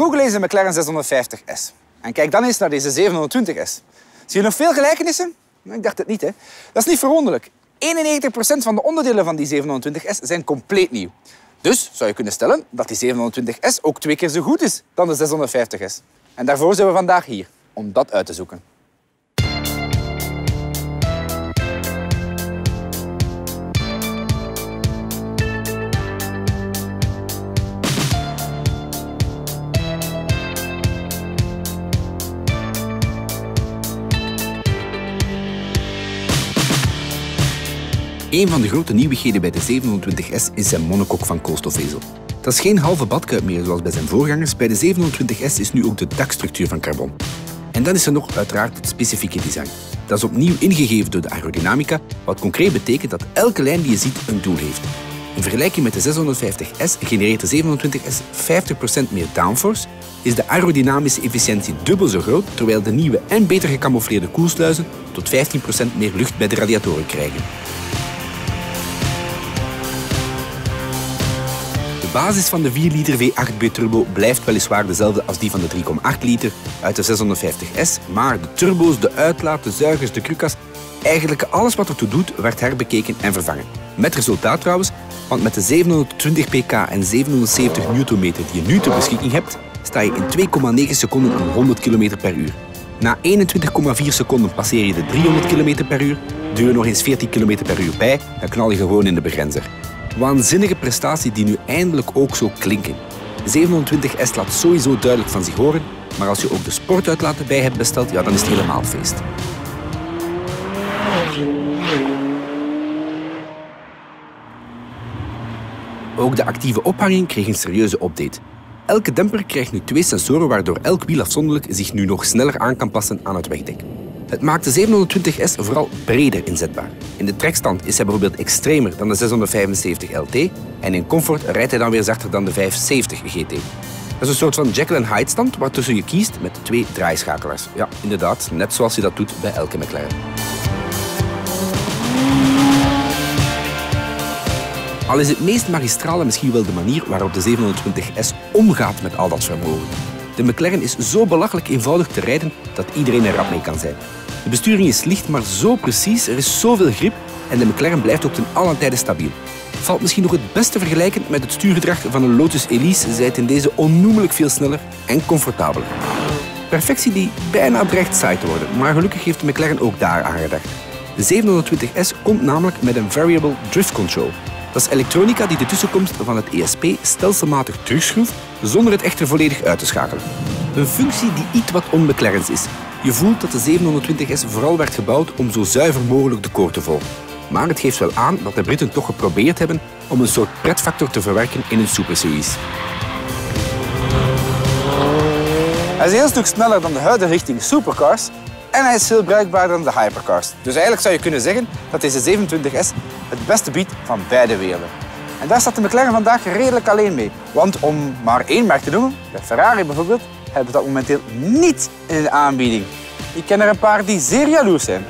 Google eens de McLaren 650S. En kijk dan eens naar deze 720S. Zie je nog veel gelijkenissen? Ik dacht het niet, hè. Dat is niet verwonderlijk. 91% van de onderdelen van die 720S zijn compleet nieuw. Dus zou je kunnen stellen dat die 720S ook twee keer zo goed is dan de 650S. En daarvoor zijn we vandaag hier, om dat uit te zoeken. Een van de grote nieuwigheden bij de 720S is zijn monokok van koolstofvezel. Dat is geen halve badkuip meer zoals bij zijn voorgangers. Bij de 720S is nu ook de dakstructuur van carbon. En dan is er nog uiteraard het specifieke design. Dat is opnieuw ingegeven door de aerodynamica, wat concreet betekent dat elke lijn die je ziet een doel heeft. In vergelijking met de 650S genereert de 720S 50% meer downforce, is de aerodynamische efficiëntie dubbel zo groot, terwijl de nieuwe en beter gecamoufleerde koelsluizen tot 15% meer lucht bij de radiatoren krijgen. Basis van de 4 liter V8 turbo blijft weliswaar dezelfde als die van de 3,8 liter uit de 650S, maar de turbo's, de uitlaat, de zuigers, de krukas, eigenlijk alles wat ertoe doet, werd herbekeken en vervangen. Met resultaat trouwens, want met de 720 pk en 770 Nm die je nu ter beschikking hebt, sta je in 2,9 seconden aan 100 km per uur. Na 21,4 seconden passeer je de 300 km per uur, duur nog eens 14 km per uur bij, dan knal je gewoon in de begrenzer. Waanzinnige prestatie die nu eindelijk ook zo klinken. De 720S laat sowieso duidelijk van zich horen, maar als je ook de sportuitlaat erbij hebt besteld, ja, dan is het helemaal feest. Ook de actieve ophanging kreeg een serieuze update. Elke demper krijgt nu twee sensoren waardoor elk wiel afzonderlijk zich nu nog sneller aan kan passen aan het wegdek. Het maakt de 720S vooral breder inzetbaar. In de trekstand is hij bijvoorbeeld extremer dan de 675 LT en in comfort rijdt hij dan weer zachter dan de 570 GT. Dat is een soort van Jekyll en Hyde stand waartussen je kiest met twee draaischakelaars. Ja, inderdaad, net zoals je dat doet bij elke McLaren. Al is het meest magistrale misschien wel de manier waarop de 720S omgaat met al dat vermogen. De McLaren is zo belachelijk eenvoudig te rijden dat iedereen er rap mee kan zijn. De besturing is licht, maar zo precies, er is zoveel grip en de McLaren blijft ook ten allen tijde stabiel. Valt misschien nog het beste vergelijken met het stuurgedrag van een Lotus Elise, zij het in deze onnoemelijk veel sneller en comfortabeler. Perfectie die bijna dreigt saai te worden, maar gelukkig heeft de McLaren ook daar aan gedacht. De 720S komt namelijk met een Variable Drift Control. Dat is elektronica die de tussenkomst van het ESP stelselmatig terugschroeft, zonder het echter volledig uit te schakelen. Een functie die iets wat on-McLarens is, je voelt dat de 720S vooral werd gebouwd om zo zuiver mogelijk de koor te volgen. Maar het geeft wel aan dat de Britten toch geprobeerd hebben om een soort pretfactor te verwerken in hun superseries. Hij is een heel stuk sneller dan de huidige richting supercars en hij is veel bruikbaarder dan de hypercars. Dus eigenlijk zou je kunnen zeggen dat deze 27S het beste biedt van beide werelden. En daar staat de McLaren vandaag redelijk alleen mee. Want om maar één merk te noemen, de Ferrari bijvoorbeeld, hebben dat momenteel niet in de aanbieding. Ik ken er een paar die zeer jaloers zijn.